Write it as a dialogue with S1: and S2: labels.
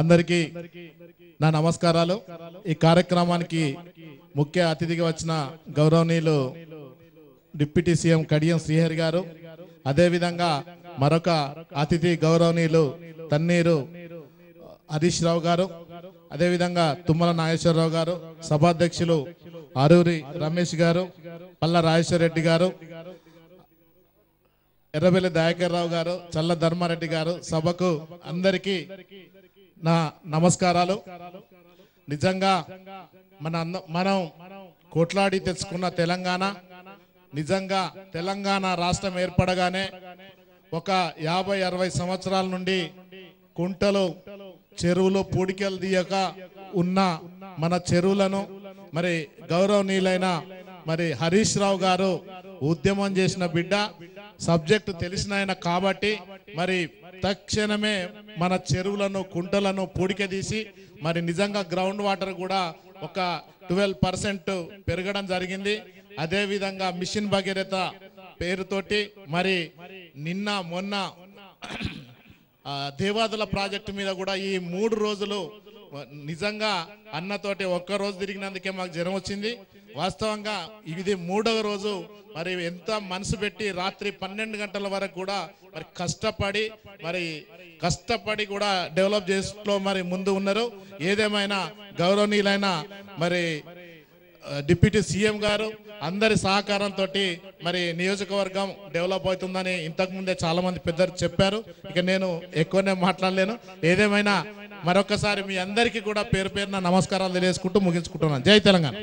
S1: అందరికీ నా నమస్కారాలు. ఈ కార్యక్రమానికి ముఖ్య అతిథిగా వచ్చిన గౌరవనీయులు డిప్యూటీ సీఎం కడియం శ్రీహరి గారు అదేవిధంగా మరొక అతిథి గౌరవనీయులు తన్నీరు హరీష్ రావు గారు అదేవిధంగా తుమ్మల నాగేశ్వరరావు గారు సభాధ్యక్షులు అరూరి రమేష్ గారు పల్ల రాజేశ్వర రెడ్డి గారు ఎర్రబెల్లి దయాకర్ రావు గారు చల్ల ధర్మారెడ్డి గారు సభకు అందరికీ నా నమస్కారాలు. నిజంగా మన మనం కొట్లాడి తెచ్చుకున్న తెలంగాణ నిజంగా తెలంగాణ రాష్ట్రం ఏర్పడగానే ఒక యాభై అరవై సంవత్సరాల నుండి కుంటలు చెరువులు పూడికలు తీయక ఉన్న మన చెరువులను మరి గౌరవనీయులైన మరి హరీష్ రావు గారు ఉద్యమం చేసిన బిడ్డ సబ్జెక్టు తెలిసిన ఆయన కాబట్టి మరి తక్షణమే మన చెరువులను కుంటలను పూడిక తీసి మరి నిజంగా గ్రౌండ్ వాటర్ కూడా ఒక ట్వెల్వ్ పర్సెంట్ పెరగడం జరిగింది. అదేవిధంగా మిషన్ భగీరథ పేరుతోటి మరి నిన్న మొన్న దేవాదుల ప్రాజెక్టు మీద కూడా ఈ మూడు రోజులు నిజంగా అన్నతోటి ఒక్క రోజు తిరిగినందుకే మాకు జ్వరం వచ్చింది. వాస్తవంగా ఇది మూడవ రోజు. మరి ఎంత మనసు పెట్టి రాత్రి పన్నెండు గంటల వరకు కూడా మరి కష్టపడి మరి కష్టపడి కూడా డెవలప్ చేస్తూ మరి ముందు ఉన్నారు. ఏదేమైనా గౌరవనీయులైన మరి డిప్యూటీ సీఎం గారు అందరి సహకారంతో మరి నియోజకవర్గం డెవలప్ అవుతుందని ఇంతకు ముందే చాలా మంది పెద్దలు చెప్పారు. ఇక నేను ఎక్కువనే మాట్లాడలేను. ఏదేమైనా మరొకసారి మీ అందరికీ కూడా పేరు పేరున నమస్కారాలు తెలియజేసుకుంటూ ముగించుకుంటున్నాను. జై తెలంగాణ.